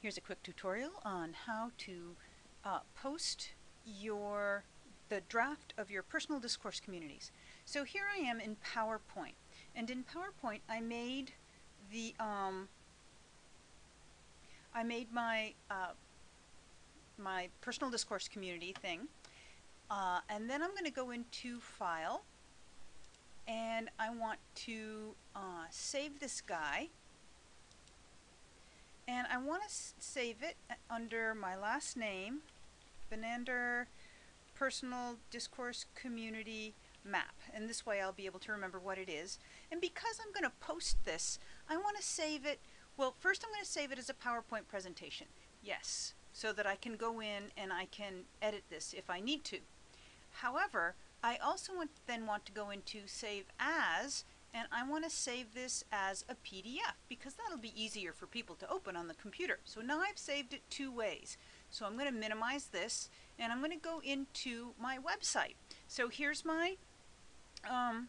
Here's a quick tutorial on how to uh, post your the draft of your personal discourse communities. So here I am in PowerPoint and in PowerPoint I made the um, I made my uh, my personal discourse community thing uh, and then I'm going to go into file and I want to uh, save this guy I want to save it uh, under my last name, Benander Personal Discourse Community Map. And this way I'll be able to remember what it is. And because I'm going to post this, I want to save it, well, first I'm going to save it as a PowerPoint presentation. Yes, so that I can go in and I can edit this if I need to. However, I also want, then want to go into Save As and I want to save this as a PDF because that'll be easier for people to open on the computer. So now I've saved it two ways. So I'm going to minimize this and I'm going to go into my website. So here's my um,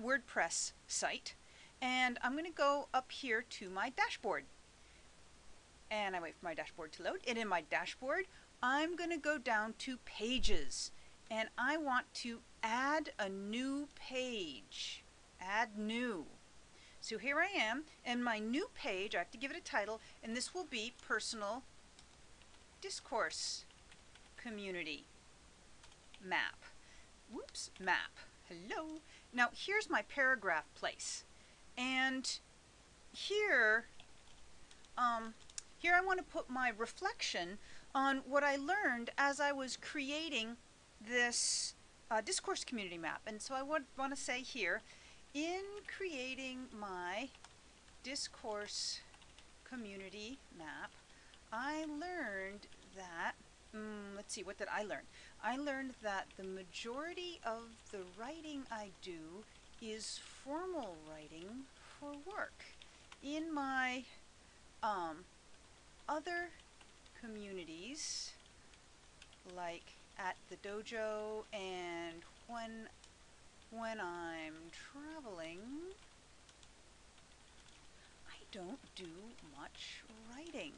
WordPress site and I'm going to go up here to my dashboard. And I wait for my dashboard to load. And in my dashboard, I'm going to go down to Pages and I want to add a new page add new. So here I am, and my new page, I have to give it a title, and this will be Personal Discourse Community Map. Whoops, map. Hello. Now here's my paragraph place. And here, um, here I want to put my reflection on what I learned as I was creating this uh, discourse community map. And so I would want to say here in creating my discourse community map, I learned that, mm, let's see, what did I learn? I learned that the majority of the writing I do is formal writing for work. In my um, other communities, like at the dojo and when when I'm traveling, I don't do much writing.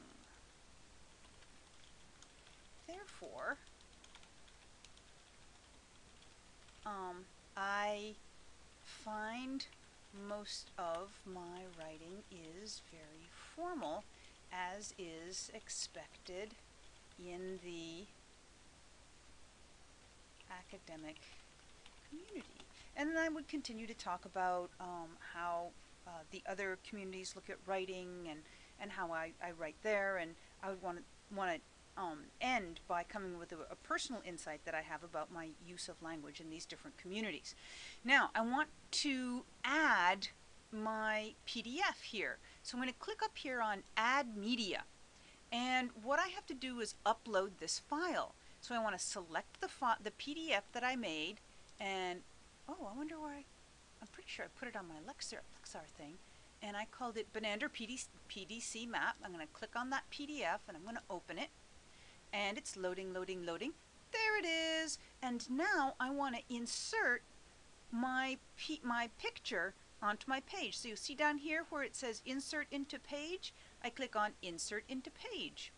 Therefore, um, I find most of my writing is very formal, as is expected in the academic community. And then I would continue to talk about um, how uh, the other communities look at writing and, and how I, I write there. And I would want to want to um, end by coming with a, a, personal insight that I have about my use of language in these different communities. Now, I want to add my PDF here. So I'm going to click up here on Add Media. And what I have to do is upload this file. So I want to select the, the PDF that I made and oh, I wonder why. I'm pretty sure I put it on my Lexar, Lexar thing, and I called it Benander PDC, PDC map. I'm going to click on that PDF and I'm going to open it. And it's loading, loading, loading. There it is. And now I want to insert my, my picture onto my page. So you see down here where it says insert into page, I click on insert into page.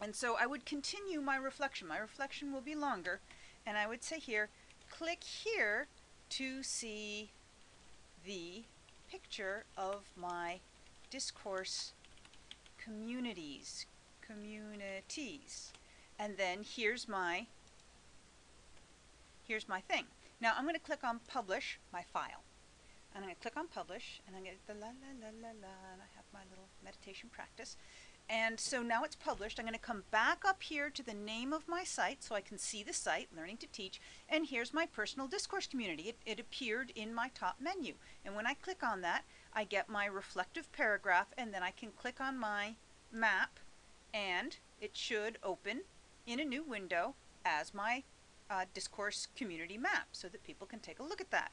And so I would continue my reflection. My reflection will be longer. And I would say here, click here to see the picture of my discourse communities, communities. And then here's my, here's my thing. Now I'm going to click on publish my file. And I'm going to click on publish and I'm going to la la la la la and I have my little meditation practice. And so now it's published. I'm going to come back up here to the name of my site so I can see the site, Learning to Teach. And here's my personal discourse community. It, it appeared in my top menu. And when I click on that, I get my reflective paragraph and then I can click on my map and it should open in a new window as my uh, discourse community map so that people can take a look at that.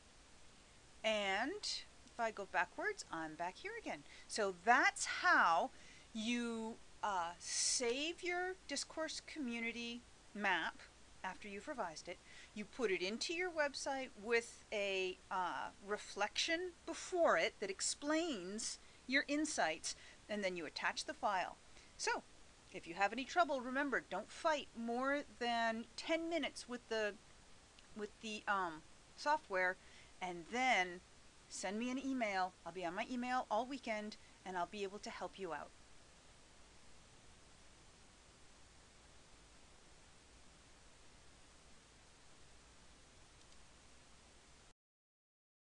And if I go backwards, I'm back here again. So that's how you uh, save your discourse community map after you've revised it. You put it into your website with a uh, reflection before it that explains your insights, and then you attach the file. So, if you have any trouble, remember don't fight more than 10 minutes with the with the um, software and then send me an email. I'll be on my email all weekend and I'll be able to help you out.